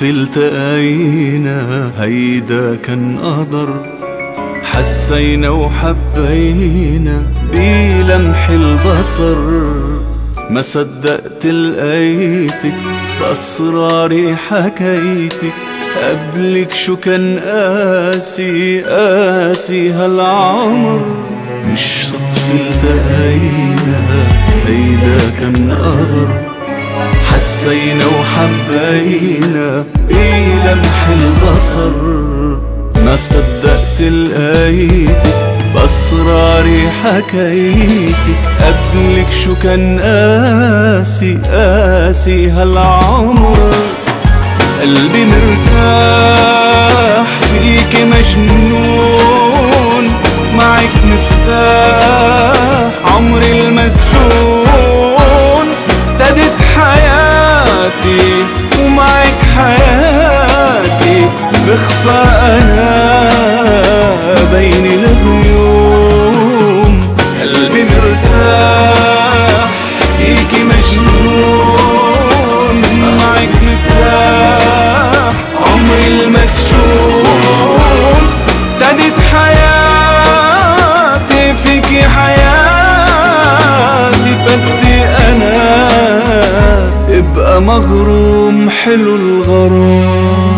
صدفة التقينا هيدا كان قدر حسينا وحبينا بلمح البصر. ما صدقت لقيتك بأسراري حكيتك. قبلك شو كان قاسي؟ قاسي هالعمر. مش صدفة التقينا هيدا كان قدر حسينا وحبينا بلمح البصر. ما صدقت لقيتك بأسراري حكيتك قبلك شو كان قاسي قاسي هالعمر. قلبي مرتاح فيك مجنون معك مفتاح. بخفى أنا بين الغيوم. قلبي مرتاح فيكي مجنون معك مفتاح عمري المسجون. ابتدت حياتي فيكي حياتي بدي أنا. ابقى مغروم حلو الغرام.